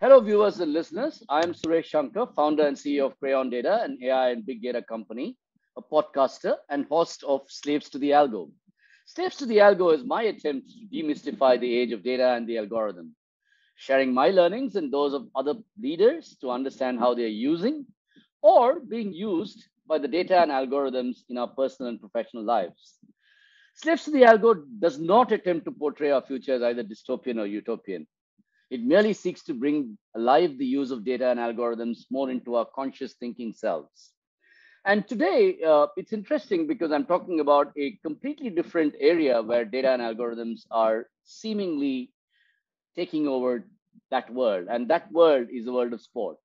Hello, viewers and listeners. I am Suresh Shankar, founder and CEO of Crayon Data, an AI and big data company, a podcaster, and host of Slaves to the Algo. Slaves to the Algo is my attempt to demystify the age of data and the algorithm, sharing my learnings and those of other leaders to understand how they're using or being used by the data and algorithms in our personal and professional lives. Slaves to the Algo does not attempt to portray our future as either dystopian or utopian. It merely seeks to bring alive the use of data and algorithms more into our conscious thinking selves. And today, uh, it's interesting because I'm talking about a completely different area where data and algorithms are seemingly taking over that world. And that world is the world of sport.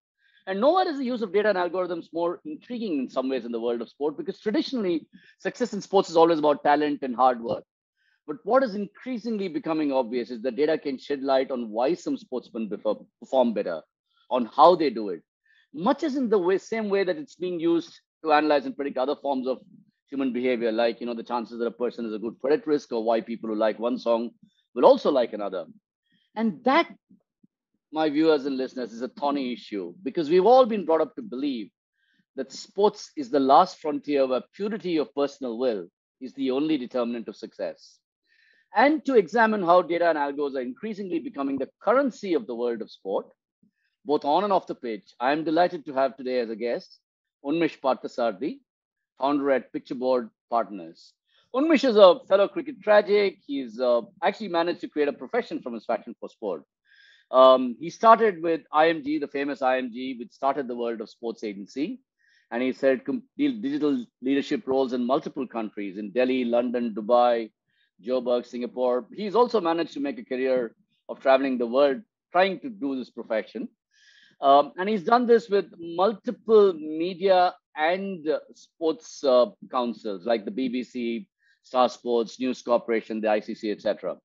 And nowhere is the use of data and algorithms more intriguing in some ways in the world of sport because traditionally, success in sports is always about talent and hard work. But what is increasingly becoming obvious is that data can shed light on why some sportsmen perform better, on how they do it, much as in the way, same way that it's being used to analyze and predict other forms of human behavior, like you know the chances that a person is a good credit risk, or why people who like one song will also like another. And that, my viewers and listeners, is a thorny issue because we've all been brought up to believe that sports is the last frontier where purity of personal will is the only determinant of success and to examine how data and algos are increasingly becoming the currency of the world of sport, both on and off the pitch. I am delighted to have today as a guest Unmish Parthasarathi, founder at Picture Board Partners. Unmish is a fellow cricket tragic. He's uh, actually managed to create a profession from his passion for sport. Um, he started with IMG, the famous IMG, which started the world of sports agency. And he's held digital leadership roles in multiple countries in Delhi, London, Dubai, Joburg, Singapore. He's also managed to make a career of traveling the world trying to do this profession. Um, and he's done this with multiple media and sports uh, councils like the BBC, Star Sports, News Corporation, the ICC, etc.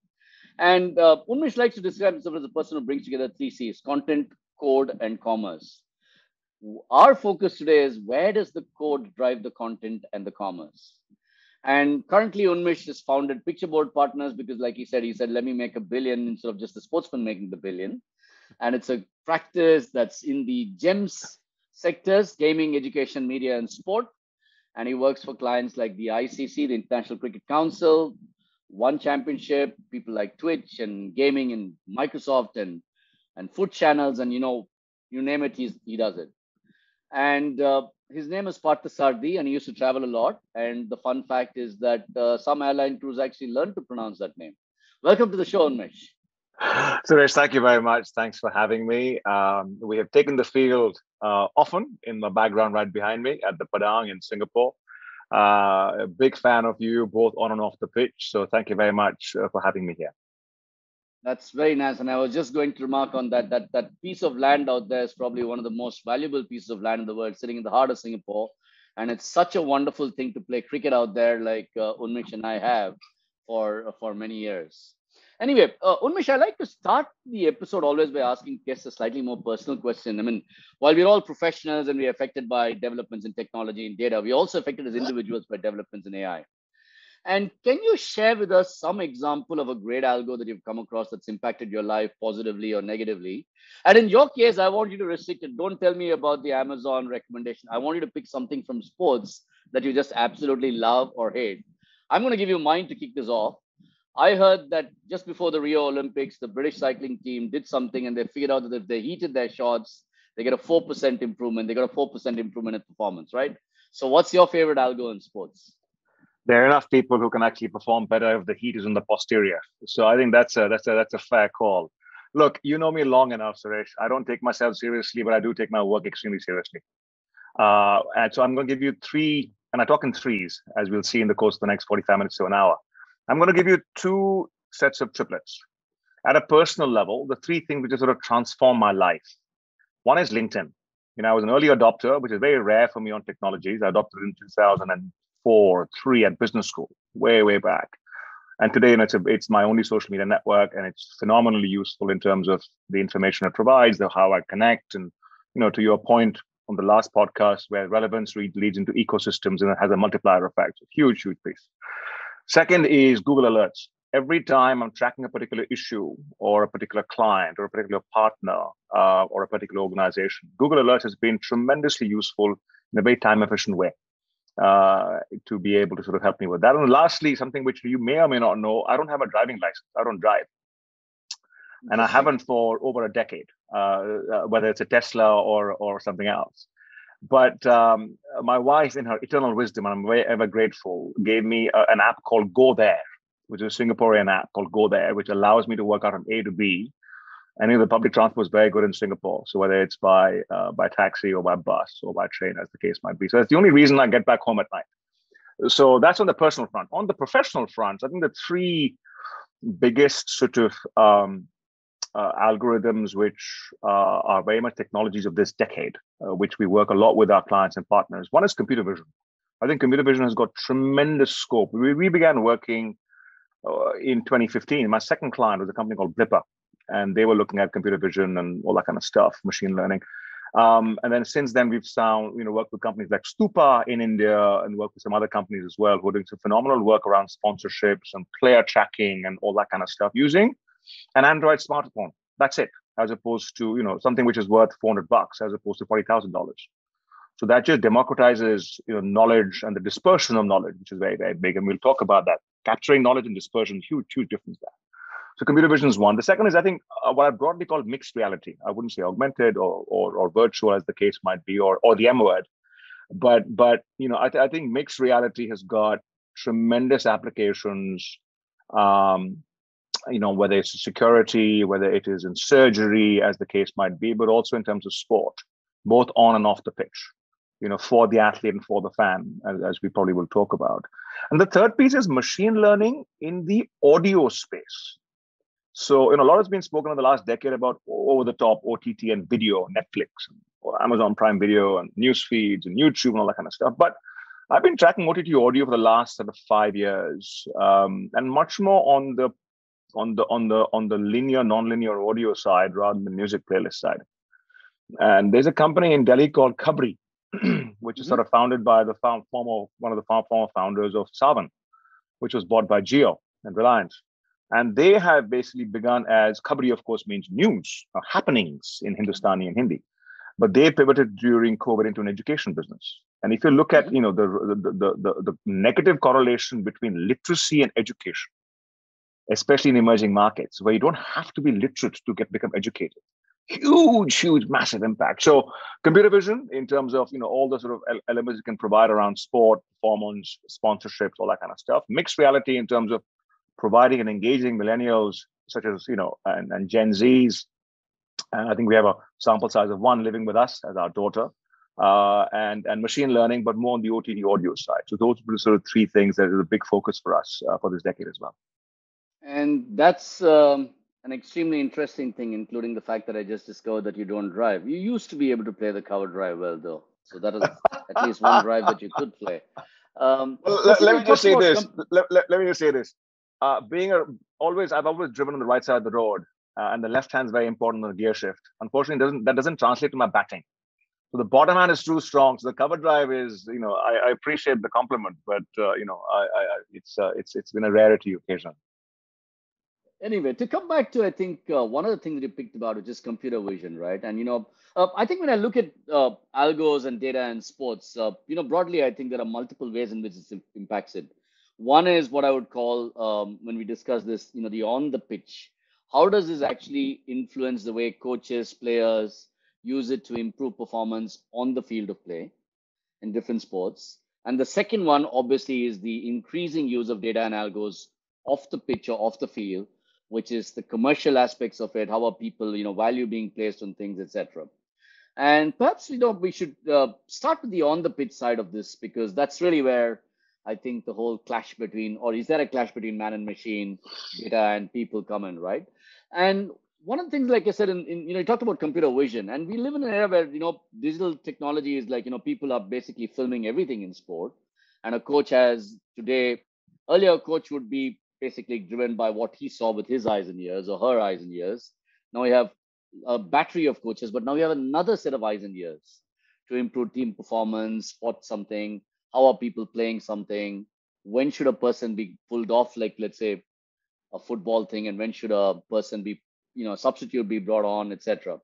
And uh, Unmish likes to describe himself as a person who brings together three C's content, code, and commerce. Our focus today is where does the code drive the content and the commerce? And currently, Unmish has founded Picture Board Partners because, like he said, he said, let me make a billion instead of just the sportsman making the billion. And it's a practice that's in the GEMS sectors gaming, education, media, and sport. And he works for clients like the ICC, the International Cricket Council, One Championship, people like Twitch and gaming and Microsoft and, and food channels. And, you know, you name it, he's, he does it. And uh, his name is Parthasarathi, and he used to travel a lot. And the fun fact is that uh, some airline crews actually learned to pronounce that name. Welcome to the show, Unmish. Suresh, thank you very much. Thanks for having me. Um, we have taken the field uh, often in the background right behind me at the Padang in Singapore. Uh, a big fan of you both on and off the pitch. So thank you very much uh, for having me here. That's very nice. And I was just going to remark on that, that that piece of land out there is probably one of the most valuable pieces of land in the world, sitting in the heart of Singapore. And it's such a wonderful thing to play cricket out there, like uh, Unmish and I have for, for many years. Anyway, uh, Unmish, I like to start the episode always by asking guests a slightly more personal question. I mean, while we're all professionals and we're affected by developments in technology and data, we're also affected as individuals by developments in AI. And can you share with us some example of a great algo that you've come across that's impacted your life positively or negatively? And in your case, I want you to restrict it. Don't tell me about the Amazon recommendation. I want you to pick something from sports that you just absolutely love or hate. I'm going to give you mine to kick this off. I heard that just before the Rio Olympics, the British cycling team did something and they figured out that if they heated their shots, they get a 4% improvement. They got a 4% improvement in performance, right? So, what's your favorite algo in sports? There are enough people who can actually perform better if the heat is in the posterior. So I think that's a that's a that's a fair call. Look, you know me long enough, Suresh. I don't take myself seriously, but I do take my work extremely seriously. Uh, and so I'm going to give you three, and I talk in threes, as we'll see in the course of the next 45 minutes to an hour. I'm going to give you two sets of triplets. At a personal level, the three things which have sort of transformed my life. One is LinkedIn. You know, I was an early adopter, which is very rare for me on technologies. I adopted it in 2000 and four, three at business school, way, way back. And today, you know, it's, a, it's my only social media network, and it's phenomenally useful in terms of the information it provides, the how I connect, and you know, to your point on the last podcast, where relevance leads into ecosystems and it has a multiplier effect. Huge, huge piece. Second is Google Alerts. every time I'm tracking a particular issue or a particular client or a particular partner uh, or a particular organization, Google Alerts has been tremendously useful in a very time efficient way uh, to be able to sort of help me with that. And lastly, something which you may or may not know, I don't have a driving license. I don't drive. And I haven't for over a decade, uh, uh, whether it's a Tesla or or something else. But um, my wife, in her eternal wisdom, and I'm very ever grateful, gave me a, an app called Go There, which is a Singaporean app called Go There, which allows me to work out from A to B. And the public transport is very good in Singapore. So whether it's by uh, by taxi or by bus or by train, as the case might be. So that's the only reason I get back home at night. So that's on the personal front. On the professional front, I think the three biggest sort of um, uh, algorithms which uh, are very much technologies of this decade, uh, which we work a lot with our clients and partners. One is computer vision. I think computer vision has got tremendous scope. We, we began working uh, in 2015. My second client was a company called Blippar, and they were looking at computer vision and all that kind of stuff, machine learning. Um, and then since then, we've found, you know, worked with companies like Stupa in India and worked with some other companies as well who are doing some phenomenal work around sponsorships and player tracking and all that kind of stuff using an Android smartphone. That's it, as opposed to you know something which is worth 400 bucks as opposed to forty thousand dollars. So that just democratizes you know knowledge and the dispersion of knowledge, which is very very big, and we'll talk about that. Capturing knowledge and dispersion, huge huge difference there. So computer vision is one. The second is I think uh, what I broadly call mixed reality. I wouldn't say augmented or, or or virtual as the case might be, or or the M word, but but you know I, th- I think mixed reality has got tremendous applications um, you know, whether it's security, whether it is in surgery, as the case might be, but also in terms of sport, both on and off the pitch, you know, for the athlete and for the fan, as, as we probably will talk about. And the third piece is machine learning in the audio space. So, you know, a lot has been spoken in the last decade about over the top OTT and video, Netflix, or Amazon Prime Video, and news feeds and YouTube and all that kind of stuff. But I've been tracking OTT audio for the last sort of five years, um, and much more on the on the on the on the linear non-linear audio side rather than the music playlist side and there's a company in delhi called Khabri, which is mm-hmm. sort of founded by the former one of the former founders of Saavn, which was bought by Jio and reliance and they have basically begun as Khabri, of course, means news, or happenings in Hindustani and Hindi. But they pivoted during COVID into an education business. And if you look at, mm-hmm. you know, the, the, the, the, the negative correlation between literacy and education, especially in emerging markets where you don't have to be literate to get become educated huge huge massive impact so computer vision in terms of you know all the sort of elements you can provide around sport performance sponsorships all that kind of stuff mixed reality in terms of providing and engaging millennials such as you know and, and gen z's and i think we have a sample size of one living with us as our daughter uh, and and machine learning but more on the ott audio side so those are the sort of three things that are a big focus for us uh, for this decade as well and that's um, an extremely interesting thing, including the fact that I just discovered that you don't drive. You used to be able to play the cover drive well, though. So that is at least one drive that you could play. Um, well, let, let, me just say this. Com- let, let, let, me just say this. Uh, being a always, I've always driven on the right side of the road, uh, and the left hand is very important on the gear shift. Unfortunately, doesn't that doesn't translate to my batting. So the bottom hand is too strong. So the cover drive is, you know, I, I appreciate the compliment, but uh, you know, I, I, it's uh, it's it's been a rarity occasion anyway, to come back to, I think uh, one of the things that you picked about is just computer vision, right? And you know, uh, I think when I look at algos and data and sports, you know, broadly, I think there are multiple ways in which it impacts it. One is what I would call um, when we discuss this, you know, the on the pitch. How does this actually influence the way coaches, players use it to improve performance on the field of play in different sports? And the second one, obviously, is the increasing use of data and algos off the pitch or off the field which is the commercial aspects of it. How are people, you know, value being placed on things, etc. And perhaps you know we should uh, start with the on the pitch side of this because that's really where I think the whole clash between, or is there a clash between man and machine, data and people come in, right? And one of the things, like I said, in, in, you know, you talked about computer vision, and we live in an era where you know digital technology is like you know people are basically filming everything in sport, and a coach has today. Earlier, a coach would be basically driven by what he saw with his eyes and ears or her eyes and ears. Now we have a battery of coaches, but now we have another set of eyes and ears to improve team performance, spot something, how are people playing something, when should a person be pulled off, like let's say a football thing and when should a person be you know substitute be brought on etc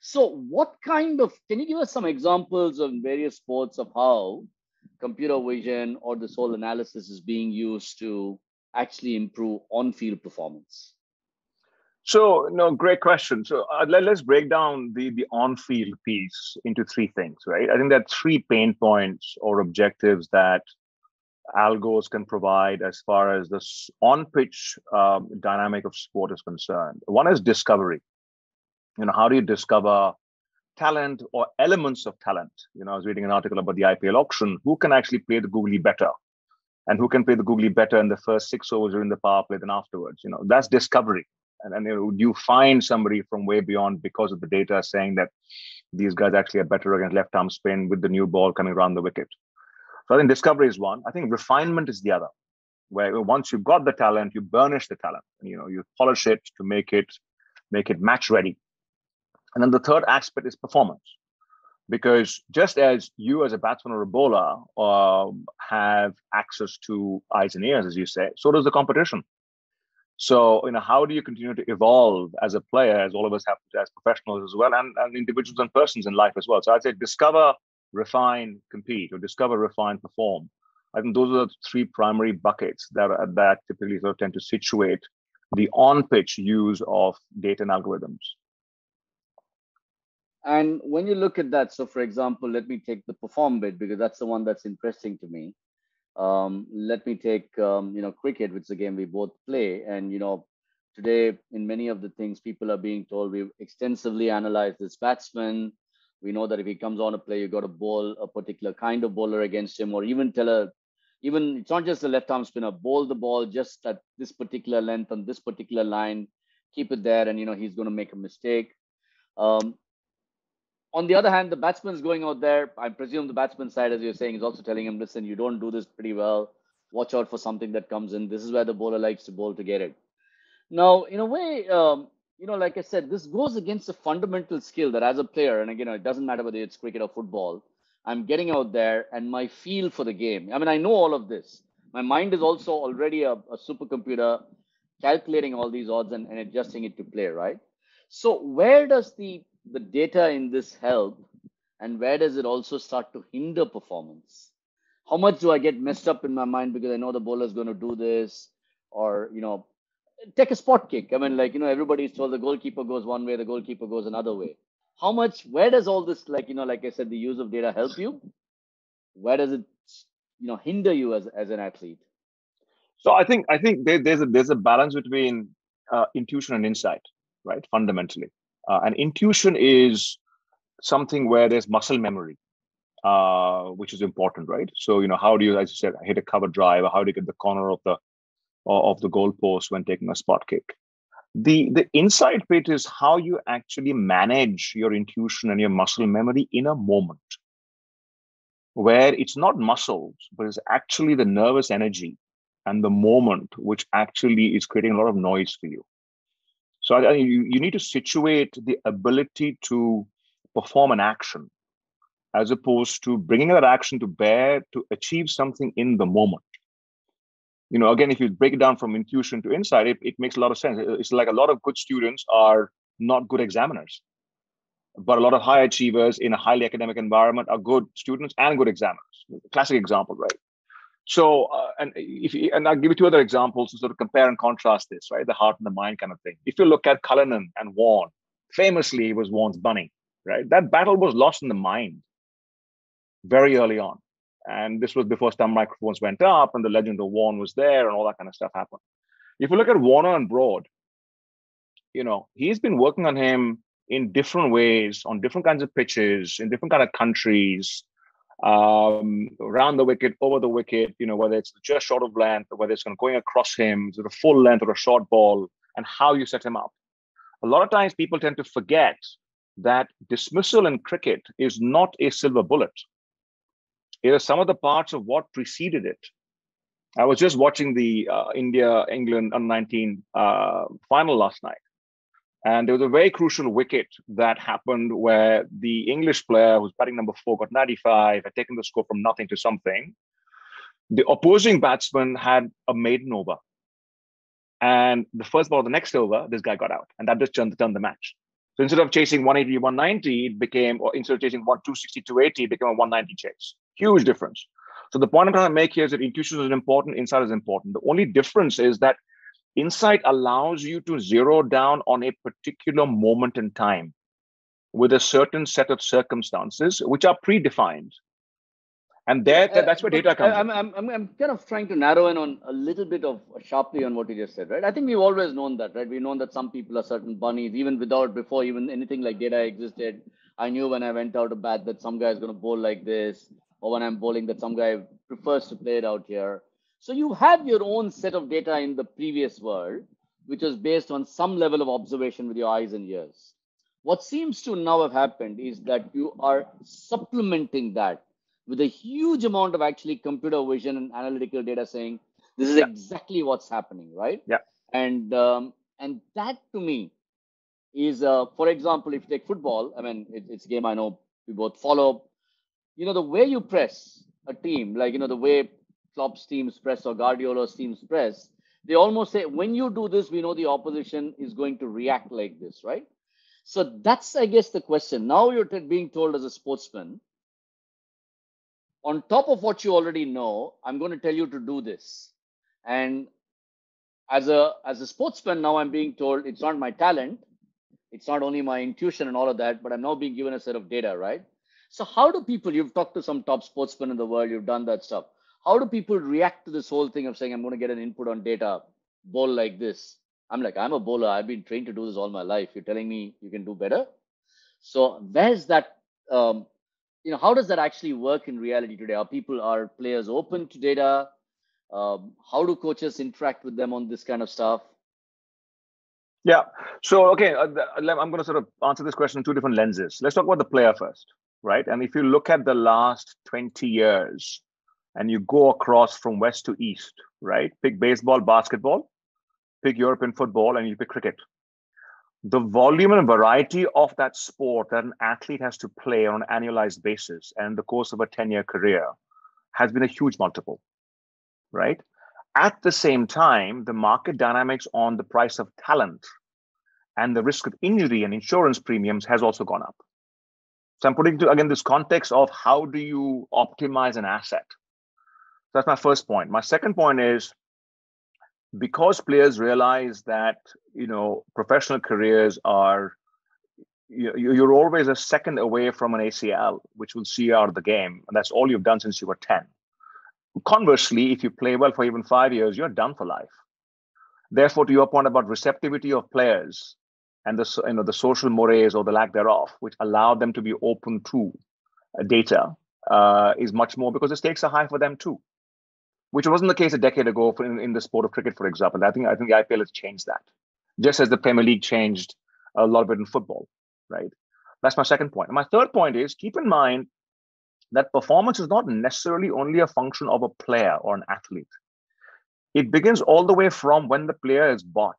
so what kind of can you give us some examples of various sports of how computer vision or this whole analysis is being used to actually improve on-field performance so no great question so uh, let, us break down the the on-field piece into three things right i think there are three pain points or objectives that algos can provide as far as the on-pitch um, dynamic of sport is concerned. One is discovery. You know, how do you discover talent or elements of talent? You know, I was reading an article about the IPL auction. Who can actually play the googly better? And who can play the googly better in the first six overs or in the power play than afterwards? You know, that's discovery. And, and you, you find somebody from way beyond because of the data saying that these guys actually are better against left arm spin with the new ball coming around the wicket. So I think discovery is one. I think refinement is the other, where once you've got the talent, you burnish the talent. You know, you polish it to make it make it match ready. And then the third aspect is performance, because just as you as a batsman or a bowler uh, have access to eyes and ears, as you say, so does the competition. So, you know, how do you continue to evolve as a player, as all of us have to, as professionals as well, and, and individuals and persons in life as well? So I'd say discover refine, compete, or discover, refine, perform. I think those are the three primary buckets that that typically sort of tend to situate the on-pitch use of data and algorithms. And when you look at that, so for example, let me take the perform bit because that's the one that's interesting to me. Um, let me take um, you know cricket, which is a game we both play, and you know today in many of the things people are being told we've extensively analyzed this batsman, we know that if he comes on a play, you got to bowl a particular kind of bowler against him, or even tell a even it's not just the left arm spinner, bowl the ball just at this particular length on this particular line, keep it there, and you know he's going to make a mistake. Um, on the other hand, the batsman's going out there. I presume the batsman side, as you're saying, is also telling him, listen, you don't do this pretty well. Watch out for something that comes in. This is where the bowler likes to bowl to get it. Now, in a way, um, you know, like I said, this goes against a fundamental skill that as a player, and again, it doesn't matter whether it's cricket or football, I'm getting out there and my feel for the game. I mean, I know all of this. My mind is also already a, a supercomputer calculating all these odds and, and adjusting it to play, right? So where does the the data in this help and where does it also start to hinder performance? How much do I get messed up in my mind because I know the bowler is going to do this, or you know, take a spot kick. I mean, like, you know, everybody's told the goalkeeper goes one way, the goalkeeper goes another way. How much, where does all this, like, you know, like I said, the use of data help you? Where does it, you know, hinder you as, as an athlete? So I think, I think there, there's a, there's a balance between uh, intuition and insight, right? Fundamentally. Uh, and intuition is something where there's muscle memory, uh, which is important, right? So, you know, how do you, as you said, hit a cover drive, or how do you get the corner of the of the goalpost when taking a spot kick. The, the inside bit is how you actually manage your intuition and your muscle memory in a moment where it's not muscles, but it's actually the nervous energy and the moment which actually is creating a lot of noise for you. So I, you, you need to situate the ability to perform an action as opposed to bringing that action to bear to achieve something in the moment. You know again if you break it down from intuition to insight it, it makes a lot of sense. It's like a lot of good students are not good examiners but a lot of high achievers in a highly academic environment are good students and good examiners. Classic example right so uh, and if you, and i'll give you two other examples to sort of compare and contrast this right? The heart and the mind kind of thing. If you look at cullinan and Warne famously was Warne's bunny right? That battle was lost in the mind very early on. And this was before stump microphones went up and the legend of Warne was there and all that kind of stuff happened. If you look at Warner and Broad, you know, he's been working on him in different ways, on different kinds of pitches, in different kind of countries, um, around the wicket, over the wicket, you know, whether it's just short of length, whether it's going across him, sort of full length or a short ball, and how you set him up. A lot of times people tend to forget that dismissal in cricket is not a silver bullet it is some of the parts of what preceded it. I was just watching the uh, India England under 19 uh, final last night. And there was a very crucial wicket that happened where the English player who's batting number four got 95, had taken the score from nothing to something. The opposing batsman had a maiden over. And the first ball of the next over, this guy got out, and that just turned, turned the match. So instead of chasing 180, 190, it became, or instead of chasing 260, 280, it became a 190 chase. Huge difference. So the point I'm trying to make here is that intuition is important, insight is important. The only difference is that insight allows you to zero down on a particular moment in time with a certain set of circumstances which are predefined. And there uh, that's where data comes I'm, I'm, I'm, I'm kind of trying to narrow in on a little bit of sharply on what you just said right? I think we've always known that right? We've known that some people are certain bunnies even without before even anything like data existed. I knew when i went out to bat that some guy is going to bowl like this or when i'm bowling that some guy prefers to play it out here so you have your own set of data in the previous world which was based on some level of observation with your eyes and ears what seems to now have happened is that you are supplementing that with a huge amount of actually computer vision and analytical data saying this is yeah. exactly what's happening, right? Yeah. And um, and that to me is, uh, for example, if you take football, I mean, it, it's a game I know we both follow. You know, the way you press a team, like you know, the way Klopp's teams press or Guardiola's teams press, they almost say, when you do this, we know the opposition is going to react like this, right? So that's, I guess, the question. Now you're being told as a sportsman, on top of what you already know, I'm going to tell you to do this. And as a as a sportsman, now I'm being told it's not my talent, it's not only my intuition and all of that, but I'm now being given a set of data, right? So how do people? You've talked to some top sportsmen in the world, you've done that stuff. How do people react to this whole thing of saying I'm going to get an input on data, bowl like this? I'm like, I'm a bowler. I've been trained to do this all my life. You're telling me you can do better. So where's that? Um, you know, how does that actually work in reality today? Are people, are players open to data? Um, how do coaches interact with them on this kind of stuff? Yeah. So, okay, uh, I'm going to sort of answer this question in two different lenses. Let's talk about the player first, right? And if you look at the last 20 years and you go across from west to east, right? Pick baseball, basketball, pick European football, and you pick cricket. The volume and variety of that sport that an athlete has to play on an annualized basis and the course of a 10 year career has been a huge multiple, right? At the same time, the market dynamics on the price of talent and the risk of injury and insurance premiums has also gone up. So I'm putting to, again this context of how do you optimize an asset. That's my first point. My second point is because players realize that you know professional careers are you're always a second away from an ACL, which will see you out of the game, and that's all you've done since you were ten. Conversely, if you play well for even five years, you're done for life. Therefore, to your point about receptivity of players and the you know the social mores or the lack thereof, which allow them to be open to uh, data, uh, is much more because the stakes are high for them too which wasn't the case a decade ago in, in the sport of cricket, for example. I think I think the IPL has changed that, just as the Premier League changed a lot of it in football, right? That's my second point. And my third point is keep in mind that performance is not necessarily only a function of a player or an athlete. It begins all the way from when the player is bought.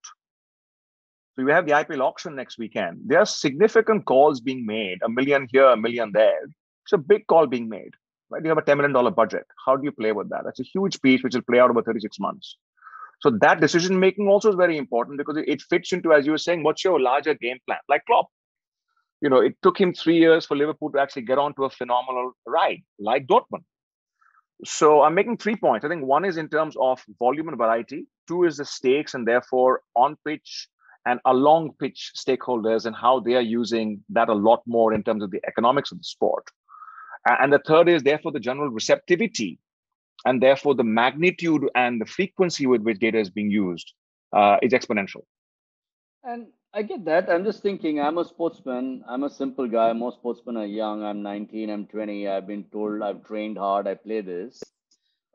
So we have the IPL auction next weekend. There are significant calls being made, a million here, a million there. It's a big call being made right? You have a $10 million budget. How do you play with that? That's a huge piece which will play out over 36 months. So that decision making also is very important because it fits into, as you were saying, what's your larger game plan? Like Klopp, you know, it took him three years for Liverpool to actually get onto a phenomenal ride, like Dortmund. So I'm making three points. I think one is in terms of volume and variety. Two is the stakes and therefore on pitch and along pitch stakeholders and how they are using that a lot more in terms of the economics of the sport. And the third is therefore the general receptivity and therefore the magnitude and the frequency with which data is being used uh, is exponential. And I get that. I'm just thinking, I'm a sportsman. I'm a simple guy. Most sportsmen are young. I'm 19, I'm 20. I've been told I've trained hard. I play this.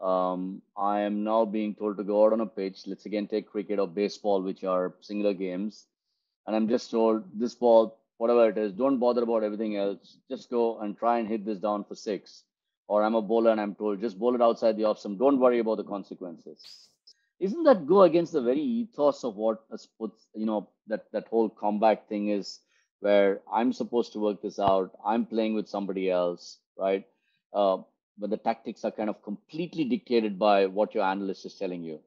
Um, I am now being told to go out on a pitch. Let's again take cricket or baseball, which are singular games. And I'm just told this ball, whatever it is, don't bother about everything else. Just go and try and hit this down for six. Or I'm a bowler and I'm told just bowl it outside the off stump. Don't worry about the consequences. Isn't that go against the very ethos of what a sports, you know, that that whole combat thing is, where I'm supposed to work this out. I'm playing with somebody else, right? Uh, but the tactics are kind of completely dictated by what your analyst is telling you.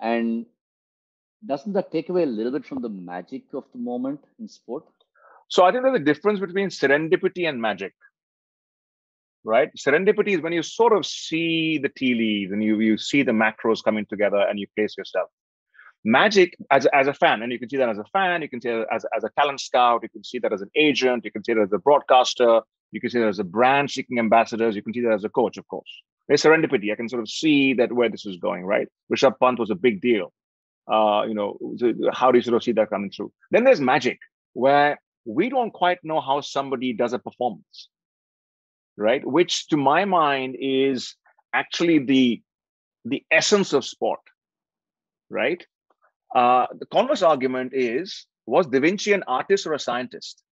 And doesn't that take away a little bit from the magic of the moment in sport? So I think there's a difference between serendipity and magic. Right? Serendipity is when you sort of see the tea leaves and you, you see the macros coming together and you place yourself. Magic as, as a fan, and you can see that as a fan, you can see that as, as a talent scout, you can see that as an agent, you can see that as a broadcaster, you can see that as a brand seeking ambassadors, you can see that as a coach, of course. There's serendipity. I can sort of see that where this is going, right? Rishabh Pant was a big deal. Uh, you know, how do you sort of see that coming through? Then there's magic, where we don't quite know how somebody does a performance, right? Which, to my mind, is actually the the essence of sport, right? Uh, the converse argument is: was Da Vinci an artist or a scientist?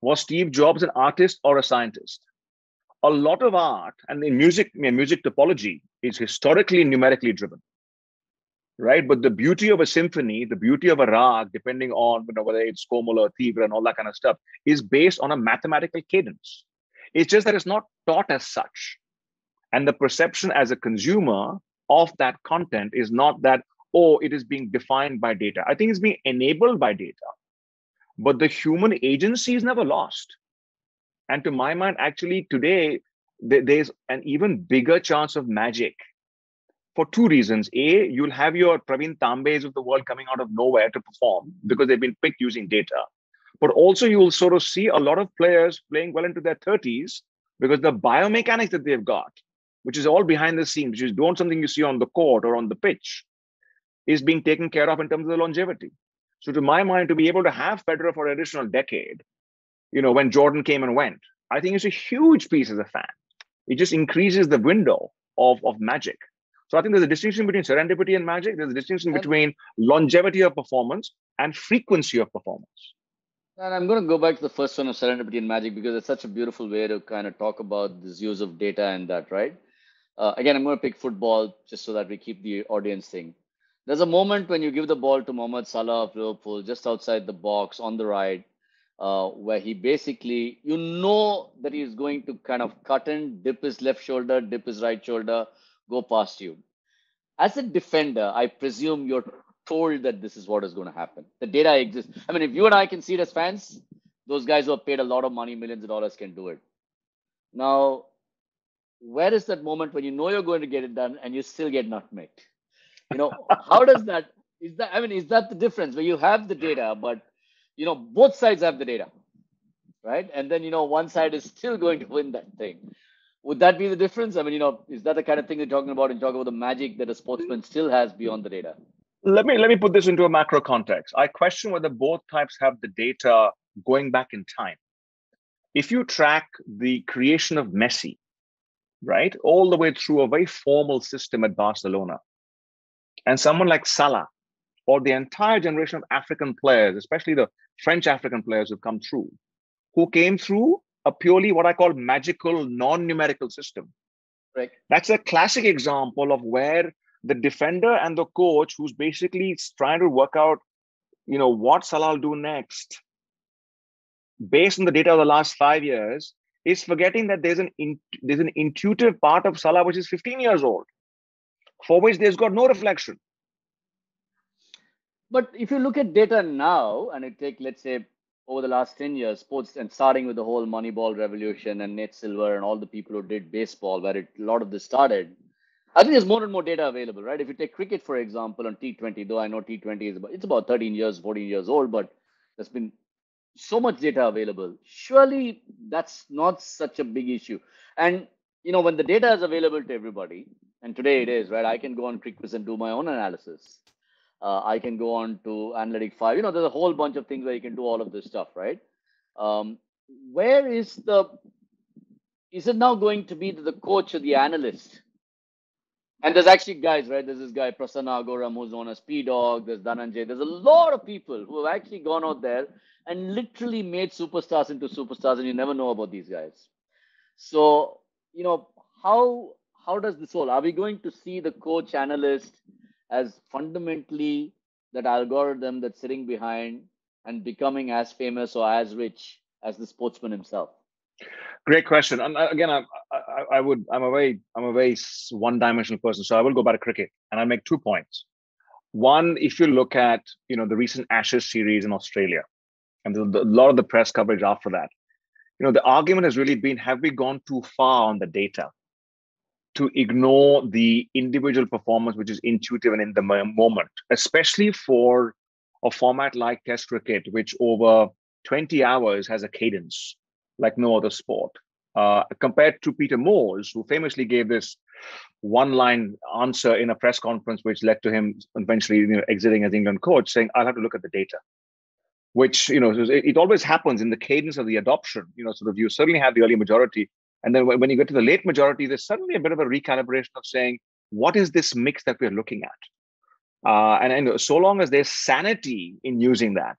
Was Steve Jobs an artist or a scientist? A lot of art and in music, music topology is historically numerically driven right? But the beauty of a symphony, the beauty of a rag, depending on you know, whether it's Komal or Tivra and all that kind of stuff, is based on a mathematical cadence. It's just that it's not taught as such. And the perception as a consumer of that content is not that, oh, it is being defined by data. I think it's being enabled by data. But the human agency is never lost. And to my mind, actually, today, there's an even bigger chance of magic for two reasons. A, you'll have your Praveen Tambes of the world coming out of nowhere to perform because they've been picked using data. But also, you will sort of see a lot of players playing well into their 30s because the biomechanics that they've got, which is all behind the scenes, which is don't something you see on the court or on the pitch, is being taken care of in terms of the longevity. So, to my mind, to be able to have Federer for an additional decade, you know, when Jordan came and went, I think it's a huge piece as a fan. It just increases the window of, of magic. So I think there's a distinction between serendipity and magic. There's a distinction between longevity of performance and frequency of performance. And I'm going to go back to the first one of serendipity and magic because it's such a beautiful way to kind of talk about this use of data and that, right? Uh, again, I'm going to pick football just so that we keep the audience thing. There's a moment when you give the ball to Mohamed Salah of Liverpool just outside the box on the right, uh, where he basically, you know that he's going to kind of cut in, dip his left shoulder, dip his right shoulder, go past you. As a defender, I presume you're told that this is what is going to happen. The data exists. I mean, if you and I can see it as fans, those guys who have paid a lot of money, millions of dollars, can do it. Now, where is that moment when you know you're going to get it done and you still get nutmegged? You know, how does that is that I mean, is that the difference where you have the data, but you know, both sides have the data, right? And then you know, one side is still going to win that thing would that be the difference? I mean, you know, is that the kind of thing you're talking about and talk about the magic that a sportsman still has beyond the data? Let me let me put this into a macro context. I question whether both types have the data going back in time. If you track the creation of Messi, right, all the way through a very formal system at Barcelona, and someone like Salah, or the entire generation of African players, especially the French African players who've come through, who came through a purely what I call magical non-numerical system. Right. That's a classic example of where the defender and the coach, who's basically trying to work out, you know, what Salah will do next, based on the data of the last five years, is forgetting that there's an in, there's an intuitive part of Salah which is 15 years old, for which there's got no reflection. But if you look at data now, and it take let's say over the last 10 years, sports and starting with the whole Moneyball revolution and Nate Silver and all the people who did baseball, where it, a lot of this started, I think there's more and more data available, right? If you take cricket, for example, on T20, though I know T20 is about, it's about 13 years, 14 years old, but there's been so much data available. Surely that's not such a big issue. And, you know, when the data is available to everybody, and today it is, right? I can go on CricViz and do my own analysis uh, I can go on to Analytic 5. You know, there's a whole bunch of things where you can do all of this stuff, right? Um, where is the, is it now going to be the coach or the analyst? And there's actually guys, right? There's this guy, Prasanna Agoram, who's known as P-Dog. There's Dananjay. There's a lot of people who have actually gone out there and literally made superstars into superstars, and you never know about these guys. So, you know, how how does this all? Are we going to see the coach analyst as fundamentally that algorithm that's sitting behind and becoming as famous or as rich as the sportsman himself? Great question. And uh, again, I, I, I would, I'm a very, I'm a very one-dimensional person, so I will go back to cricket, and I'll make two points. One, if you look at you know the recent Ashes series in Australia, and a lot of the press coverage after that, you know the argument has really been: Have we gone too far on the data to ignore the individual performance, which is intuitive and in the moment, especially for a format like Test cricket, which over 20 hours has a cadence like no other sport? uh, compared to Peter Moores, who famously gave this one-line answer in a press conference, which led to him eventually you know, exiting as England coach, saying, "I'll have to look at the data." Which you know, it, it, always happens in the cadence of the adoption. You know, sort of you certainly have the early majority, and then when, you get to the late majority, there's suddenly a bit of a recalibration of saying, "What is this mix that we're looking at?" Uh, and, and so long as there's sanity in using that,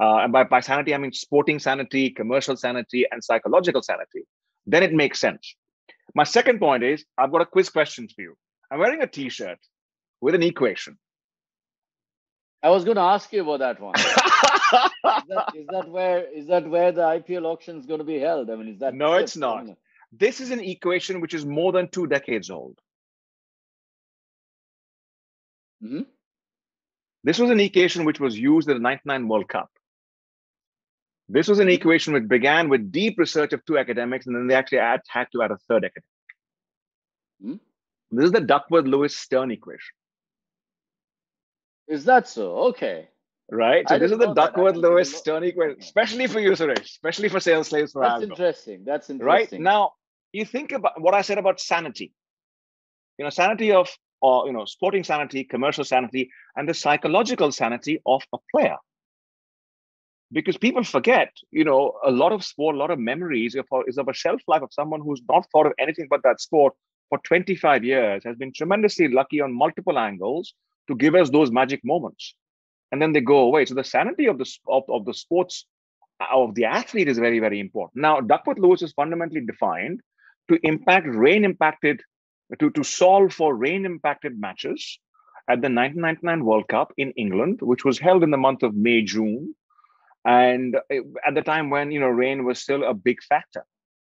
uh, and by, by sanity, I mean sporting sanity, commercial sanity, and psychological sanity, then it makes sense. My second point is I've got a quiz question for you. I'm wearing a t shirt with an equation. I was going to ask you about that one. is, that, is, that where is that where the IPL auction is going to be held? I mean, is that no? It's not. This is an equation which is more than two decades old. Mm-hmm. This was an equation which was used at the 99 World Cup. This was an equation which began with deep research of two academics, and then they actually add, had to add a third academic. Hmm? This is the Duckworth-Lewis Stern equation. Is that so? Okay. Right. So this is the Duckworth-Lewis Stern equation, especially for you, Suresh, especially for sales slaves for That's interesting. That's interesting. Right now, you think about what I said about sanity. You know, sanity of, or you know, sporting sanity, commercial sanity, and the psychological sanity of a player because people forget, you know, a lot of sport, a lot of memories is of a shelf life of someone who's not thought of anything but that sport for 25 years, has been tremendously lucky on multiple angles to give us those magic moments. And then they go away. So the sanity of the of, of the sports uh, of the athlete is very, very important. Now, Duckworth-Lewis is fundamentally defined to impact rain impacted, to, to solve for rain impacted matches at the 1999 World Cup in England, which was held in the month of May, June. And at the time when you know rain was still a big factor.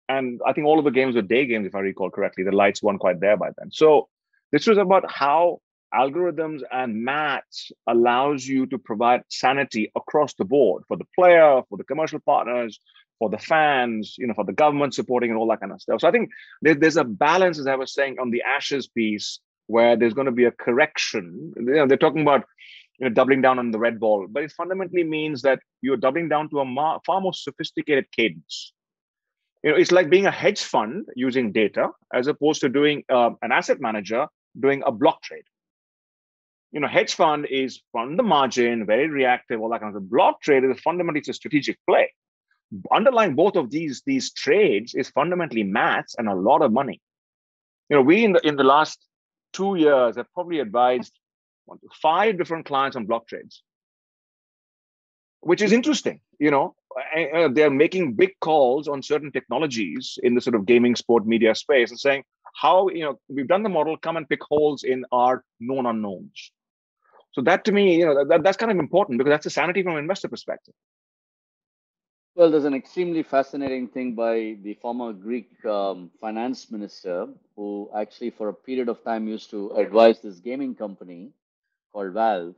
And i think all of the games were day games if i recall correctly. The lights weren't quite there by then. So this was about how algorithms and maths allows you to provide sanity across the board for the player for the commercial partners for the fans you know for the government supporting and all that kind of stuff so i think there's a balance as i was saying on the ashes piece where there's going to be a correction you know they're talking about you know, doubling down on the red ball, but it fundamentally means that you're doubling down to a far more sophisticated cadence. You know, it's like being a hedge fund using data as opposed to doing uh, an asset manager doing a block trade. You know, hedge fund is from the margin, very reactive, all that kind of stuff. Block trade is fundamentally it's a strategic play. Underlying both of these these trades is fundamentally maths and a lot of money. You know, we in the in the last two years have probably advised five different clients on block trades, which is interesting. You know, they're making big calls on certain technologies in the sort of gaming, sport, media space, and saying how you know we've done the model. Come and pick holes in our known unknowns. So that to me, you know, that, that's kind of important because that's a sanity from an investor perspective. Well, there's an extremely fascinating thing by the former Greek um, finance minister who actually, for a period of time, used to advise this gaming company called Valve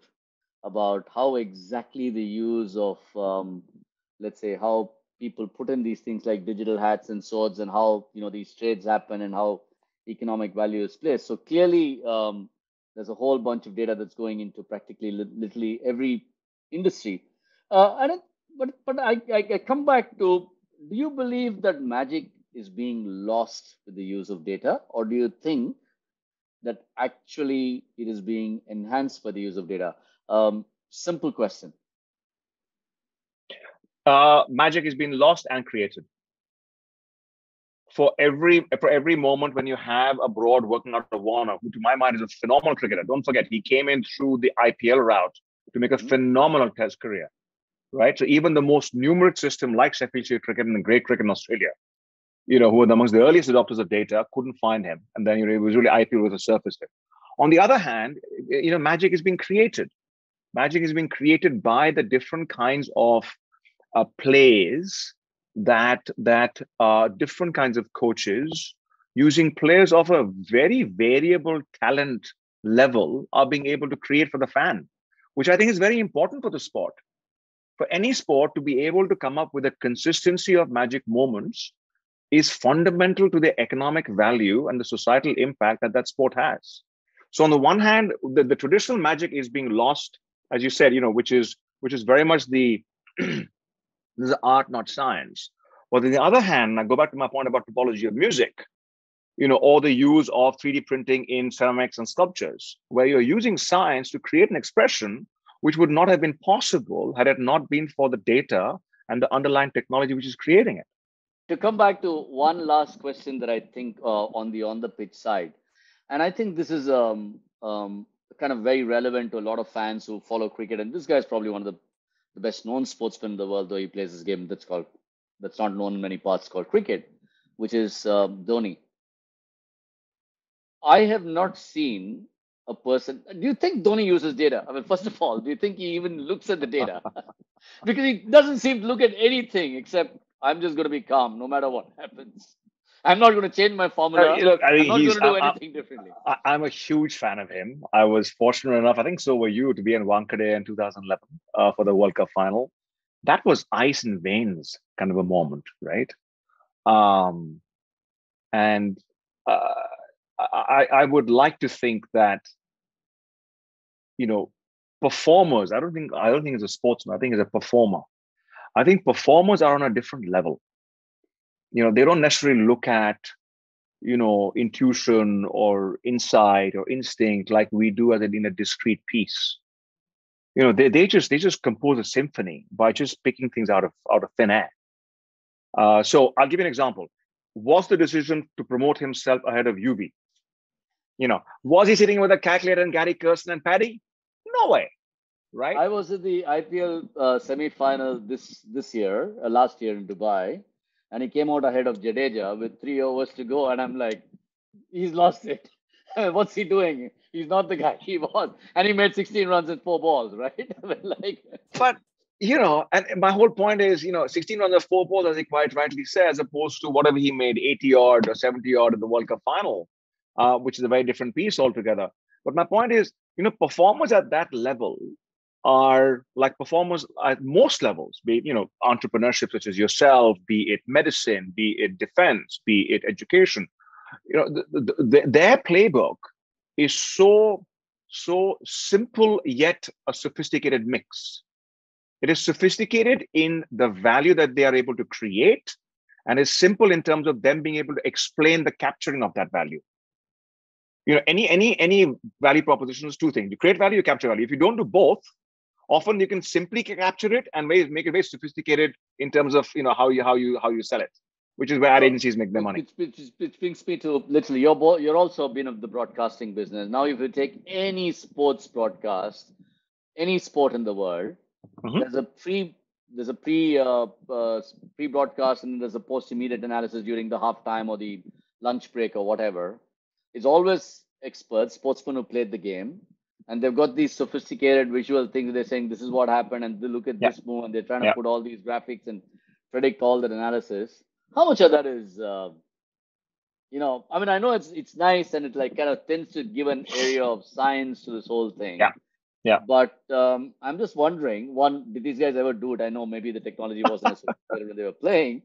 about how exactly the use of, um, let's say, how people put in these things like digital hats and swords and how you know these trades happen and how economic value is placed. So clearly, um, there's a whole bunch of data that's going into practically literally every industry. Uh, and it, but but I, I come back to: Do you believe that magic is being lost with the use of data, or do you think that actually it is being enhanced by the use of data? Um, simple question. Uh, magic is being lost and created. For every for every moment when you have a broad working out of Warner, who to my mind is a phenomenal cricketer. Don't forget, he came in through the IPL route to make a mm-hmm. phenomenal test career. Right. So even the most numeric system like Sheffield Shield cricket and the great cricket in Australia you know, who were amongst the earliest adopters of data, couldn't find him. And then, you know, it was really IPL was a surface hit. On the other hand, you know, magic is being created. Magic is being created by the different kinds of uh, plays that that uh, different kinds of coaches using players of a very variable talent level are being able to create for the fan, which I think is very important for the sport. For any sport to be able to come up with a consistency of magic moments is fundamental to the economic value and the societal impact that that sport has. So on the one hand, the, the traditional magic is being lost, as you said, you know, which is which is very much the this is art, not science. But on the other hand, I go back to my point about topology of music, you know, or the use of 3D printing in ceramics and sculptures, where you're using science to create an expression which would not have been possible had it not been for the data and the underlying technology which is creating it. To come back to one last question that I think uh, on the on the pitch side, and I think this is um, um, kind of very relevant to a lot of fans who follow cricket. And this guy is probably one of the, the best known sportsman in the world, though he plays this game that's called that's not known in many parts called cricket, which is um, Dhoni. I have not seen a person. Do you think Dhoni uses data? I mean, first of all, do you think he even looks at the data? because he doesn't seem to look at anything except I'm just going to be calm no matter what happens. I'm not going to change my formula. Uh, look, I mean, I'm not going to do anything I, differently. I, am a huge fan of him. I was fortunate enough, I think so were you, to be in Wankhede in 2011 uh, for the World Cup final. That was ice and veins kind of a moment, right? Um, and uh, I, I would like to think that, you know, performers. I don't think I don't think as a sportsman. I think as a performer. I think performers are on a different level you know they don't necessarily look at you know intuition or insight or instinct like we do as in a discrete piece you know they, they just they just compose a symphony by just picking things out of out of thin air uh, so i'll give you an example was the decision to promote himself ahead of Yuvi? You know, was he sitting with a calculator and Gary Kirsten and Paddy? No way, right? I was at the IPL uh, semi-final this this year, uh, last year in Dubai, and he came out ahead of Jadeja with three overs to go. And I'm like, he's lost it. What's he doing? He's not the guy he was. And he made 16 runs in four balls, right? like, but you know, and my whole point is, you know, 16 runs of four balls, as he quite rightly said, as opposed to whatever he made 80 yard or 70 yard in the World Cup final, uh, which is a very different piece altogether. But my point is, you know, performers at that level are like performers at most levels, be it, you know, entrepreneurship such as yourself, be it medicine, be it defense, be it education. You know, the, the, the, their playbook is so so simple yet a sophisticated mix. It is sophisticated in the value that they are able to create, and is simple in terms of them being able to explain the capturing of that value. You know, any any any value proposition is two things: you create value, you capture value. If you don't do both, often you can simply capture it and make it very sophisticated in terms of you know how you how you how you sell it which is where ad agencies make their money. which, which brings me to literally you're bo- you're also been of the broadcasting business. Now if you take any sports broadcast any sport in the world mm-hmm. there's a pre there's a pre uh, uh, pre broadcast and there's a post immediate analysis during the halftime or the lunch break or whatever. It's always experts sportsmen who played the game and they've got these sophisticated visual things. They're saying this is what happened, and they look at yeah. this move, and they're trying to yeah. put all these graphics and predict all that analysis. How much of that is, uh, you know, I mean, I know it's it's nice, and it like kind of tends to give an area of science to this whole thing. Yeah. Yeah. But um, I'm just wondering, one, did these guys ever do it? I know maybe the technology wasn't as when they were playing,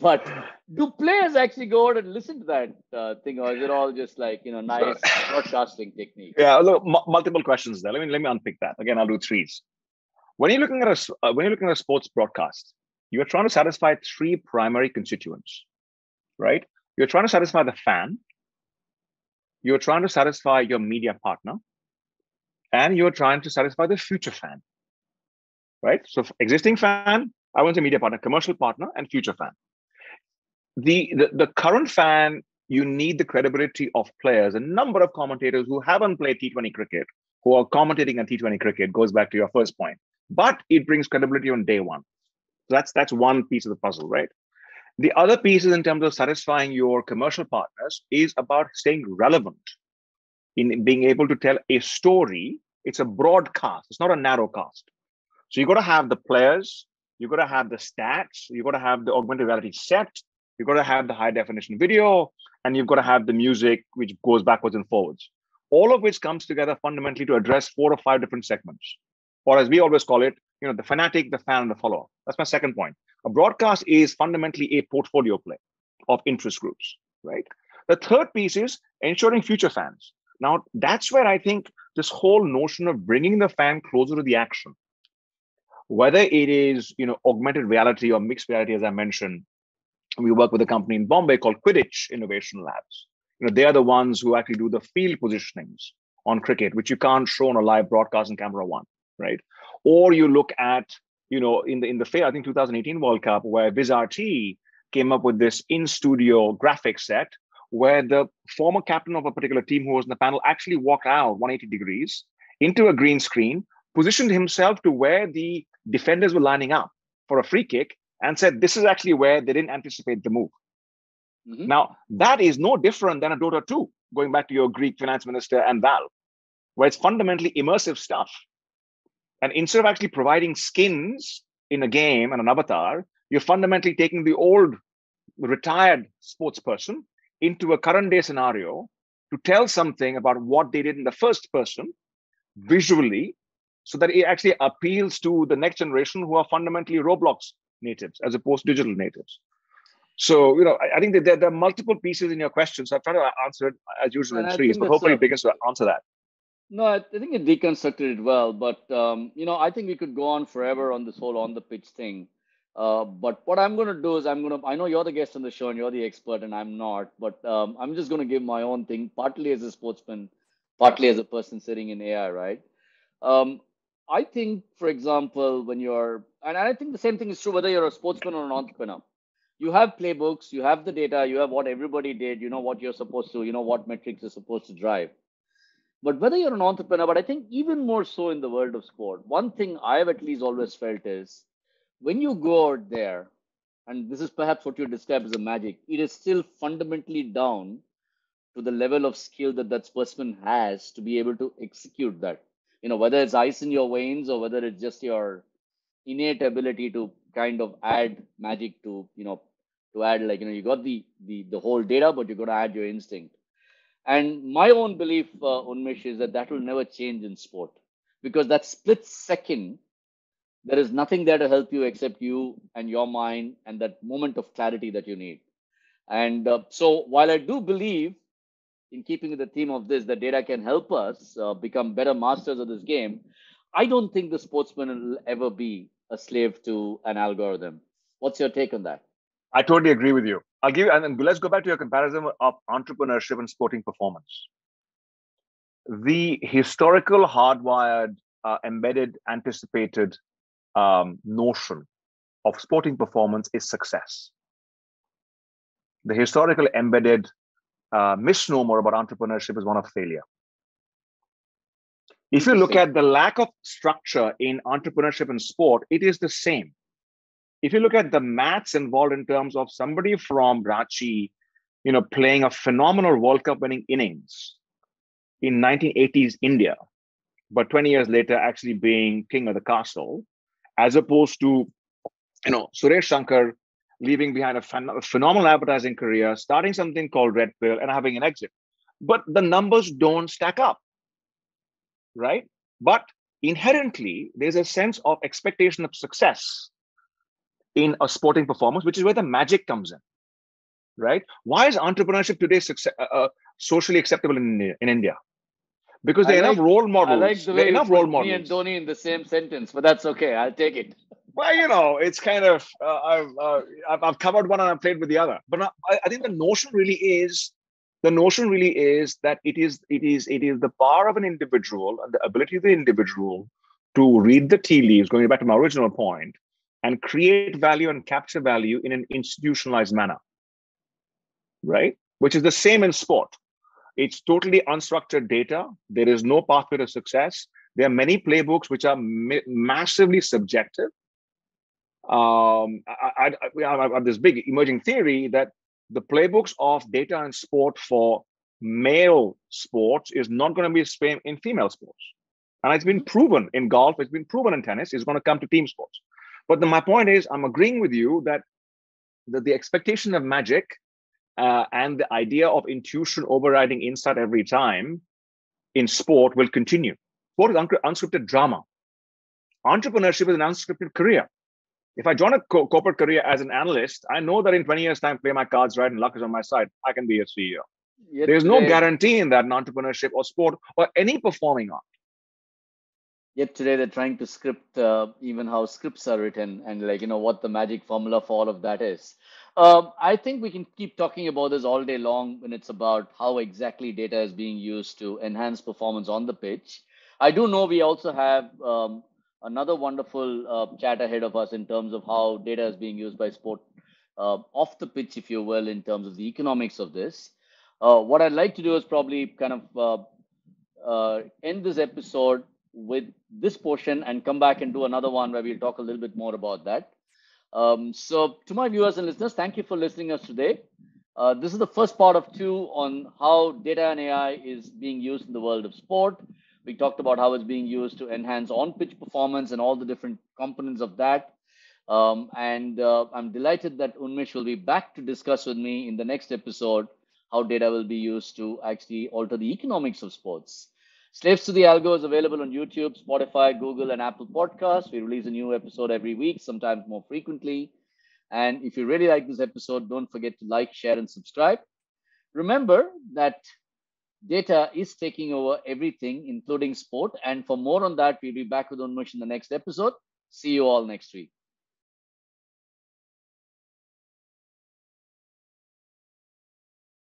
but do players actually go out and listen to that uh, thing, or is it all just like you know nice broadcasting technique? Yeah, look, m- multiple questions there. Let me let me unpick that. Again, I'll do threes. When you're looking at a uh, when you're looking at a sports broadcast, you are trying to satisfy three primary constituents, right? You're trying to satisfy the fan. You're trying to satisfy your media partner, and you're trying to satisfy the future fan, right? So, existing fan, I want a media partner, commercial partner, and future fan the, the, current fan, you need the credibility of players. A number of commentators who haven't played T20 cricket, who are commentating on T20 cricket, goes back to your first point. But it brings credibility on day one. So that's that's one piece of the puzzle, right? The other piece is in terms of satisfying your commercial partners is about staying relevant in being able to tell a story. It's a broadcast, it's not a narrow cast. So you've got to have the players, You've got to have the stats, You've got to have the augmented reality set, You've got to have the high definition video and you've got to have the music which goes backwards and forwards. all of which comes together fundamentally to address four or five different segments. Or as we always call it, you know, the fanatic, the fan, and the follower. That's my second point. A broadcast is fundamentally a portfolio play of interest groups, right? The third piece is ensuring future fans. Now, that's where I think this whole notion of bringing the fan closer to the action, whether it is you know augmented reality or mixed reality, as I mentioned, we work with a company in Bombay called Quidich Innovation Labs. You know, they are the ones who actually do the field positionings on cricket, which you can't show on a live broadcast in camera one, right? Or you look at, you know, in the in the I think 2018 World Cup, where Vizrt came up with this in-studio graphic set where the former captain of a particular team who was in the panel actually walked out 180 degrees into a green screen, positioned himself to where the defenders were lining up for a free kick, and said, This is actually where they didn't anticipate the move. Mm-hmm. Now, that is no different than a Dota 2, going back to your Greek finance minister and Valve, where it's fundamentally immersive stuff. And instead of actually providing skins in a game and an avatar, you're fundamentally taking the old retired sports person into a current day scenario to tell something about what they did in the first person visually so that it actually appeals to the next generation who are fundamentally roblox natives as opposed to digital natives. So you know i, I think that there, there, are multiple pieces in your question so i've tried to answer it as usual and in threes but hopefully it begins to answer that. No i think it deconstructed it well but um, you know i think we could go on forever on this whole on the pitch thing. Uh, but what I'm going to do is I'm going to, I know you're the guest on the show and you're the expert and I'm not, but um, I'm just going to give my own thing, partly as a sportsman, partly as a person sitting in AI, right? Um, I think, for example, when you're, and I think the same thing is true whether you're a sportsman or an entrepreneur. You have playbooks, you have the data, you have what everybody did, you know what you're supposed to, you know what metrics you're supposed to drive. But whether you're an entrepreneur, but I think even more so in the world of sport, one thing I've at least always felt is when you go out there, and this is perhaps what you describe as a magic, it is still fundamentally down to the level of skill that that sportsman has to be able to execute that. You know, whether it's ice in your veins or whether it's just your innate ability to kind of add magic to, you know, to add like, you know, you got the the the whole data, but you're going to add your instinct. And my own belief, uh, Unmish, is that that will never change in sport because that split second there is nothing there to help you except you and your mind and that moment of clarity that you need. And uh, so, while I do believe in keeping with the theme of this, that data can help us uh, become better masters of this game, I don't think the sportsman will ever be a slave to an algorithm. What's your take on that? I totally agree with you. I'll give you, and let's go back to your comparison of entrepreneurship and sporting performance. The historical, hardwired, uh, embedded, anticipated um, notion of sporting performance is success. The historical embedded uh, misnomer about entrepreneurship is one of failure. If you look at the lack of structure in entrepreneurship and sport, it is the same. If you look at the maths involved in terms of somebody from Ranchi, you know, playing a phenomenal World Cup winning innings in 1980s India, but 20 years later actually being king of the castle, as opposed to, you know, Suresh Shankar leaving behind a phen- phenomenal advertising career, starting something called Red Pill and having an exit. But the numbers don't stack up, right? But inherently, there's a sense of expectation of success in a sporting performance, which is where the magic comes in, right? Why is entrepreneurship today success, uh, uh, socially acceptable in, in India? because there are enough role models. I like the way enough role models. Me and Dhoni in the same sentence, but that's okay. I'll take it. Well, you know, it's kind of uh, I've, uh, I've covered one and I've played with the other. But I, I think the notion really is the notion really is that it is it is it is the power of an individual and the ability of the individual to read the tea leaves. Going back to my original point, and create value and capture value in an institutionalized manner, right? Which is the same in sport it's totally unstructured data. There is no pathway to success. There are many playbooks which are ma- massively subjective. Um, I, I, I, have this big emerging theory that the playbooks of data and sport for male sports is not going to be the same in female sports. And it's been proven in golf, it's been proven in tennis, it's going to come to team sports. But the, my point is, I'm agreeing with you that, that the expectation of magic uh, and the idea of intuition overriding insight every time in sport will continue. Sport is unscripted drama. Entrepreneurship is an unscripted career. If I join a co- corporate career as an analyst, I know that in 20 years' time, play my cards right and luck is on my side. I can be a CEO. Yet There's no guarantee in that in entrepreneurship or sport or any performing art. Yet today they're trying to script uh, even how scripts are written and like you know what the magic formula for all of that is. Uh, I think we can keep talking about this all day long when it's about how exactly data is being used to enhance performance on the pitch. I do know we also have um, another wonderful uh, chat ahead of us in terms of how data is being used by sport uh, off the pitch, if you will, in terms of the economics of this. Uh, what I'd like to do is probably kind of uh, uh, end this episode with this portion and come back and do another one where we'll talk a little bit more about that. Um, so, to my viewers and listeners, thank you for listening to us today. Uh, this is the first part of two on how data and AI is being used in the world of sport. We talked about how it's being used to enhance on pitch performance and all the different components of that. Um, and uh, I'm delighted that Unmish will be back to discuss with me in the next episode how data will be used to actually alter the economics of sports. Slaves to the Algo is available on YouTube, Spotify, Google, and Apple Podcasts. We release a new episode every week, sometimes more frequently. And if you really like this episode, don't forget to like, share, and subscribe. Remember that data is taking over everything, including sport. And for more on that, we'll be back with Unmish in the next episode. See you all next week.